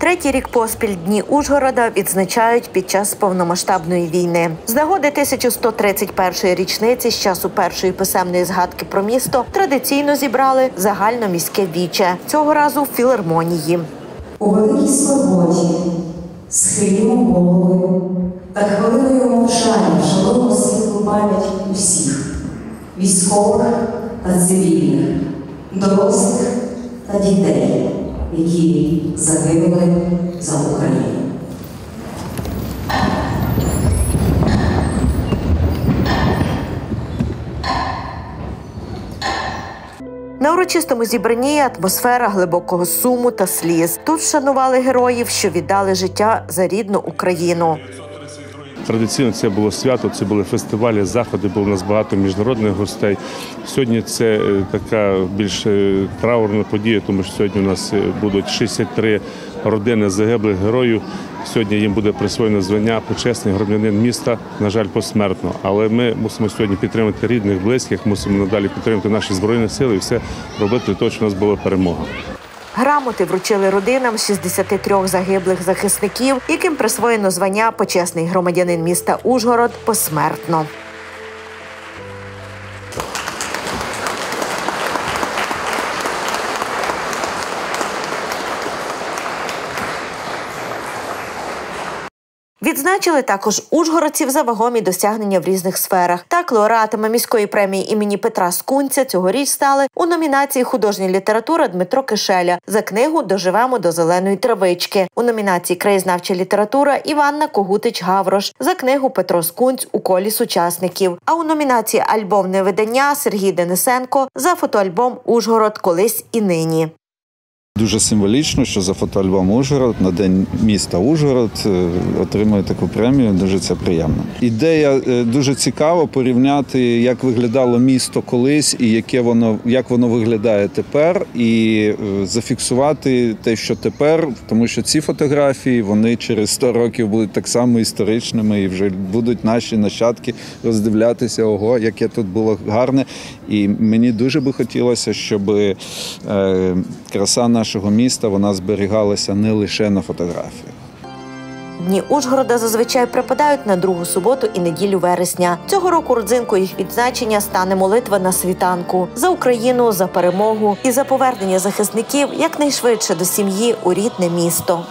Третій рік поспіль дні Ужгорода відзначають під час повномасштабної війни. З нагоди 1131-ї річниці з часу першої писемної згадки про місто традиційно зібрали загальноміське віче цього разу в філармонії. У великій скорботі схилімо голови та хвилиною мовчання шануємо світлу пам'ять усіх військових та цивільних, дорослих та дітей, які загинули за Україну. На урочистому зібранні атмосфера глибокого суму та сліз. Тут вшанували героїв, що віддали життя за рідну Україну. Традиційно це було свято, це були фестивалі, заходи, було у нас багато міжнародних гостей. Сьогодні це е, така більш е, траурна подія, тому що сьогодні у нас е, будуть 63 родини загиблих героїв. Сьогодні їм буде присвоєно звання почесний громадянин міста, на жаль, посмертно. Але ми мусимо сьогодні підтримати рідних, близьких, мусимо надалі підтримати наші збройні сили і все робити для того, щоб у нас була перемога. Грамоти вручили родинам 63 загиблих захисників, яким присвоєно звання почесний громадянин міста Ужгород посмертно. Відзначили також ужгородців за вагомі досягнення в різних сферах. Так, лауреатами міської премії імені Петра Скунця цьогоріч стали у номінації художня література Дмитро Кишеля за книгу Доживемо до зеленої травички. У номінації Краєзнавча література Іванна Когутич Гаврош за книгу Петро Скунць у колі сучасників. А у номінації Альбомне видання Сергій Денисенко за фотоальбом Ужгород колись і нині. Дуже символічно, що за фотоальбом Ужгород на день міста Ужгород е, отримує таку премію. Дуже це приємно. Ідея е, дуже цікава порівняти, як виглядало місто колись і яке воно як воно виглядає тепер, і е, зафіксувати те, що тепер, тому що ці фотографії вони через 100 років будуть так само історичними, і вже будуть наші нащадки роздивлятися, ого, яке тут було гарне. І мені дуже би хотілося, щоб краса нашого міста вона зберігалася не лише на фотографіях. Дні Ужгорода зазвичай припадають на другу суботу і неділю вересня. Цього року родзинкою їх відзначення стане молитва на світанку за Україну, за перемогу і за повернення захисників якнайшвидше до сім'ї у рідне місто.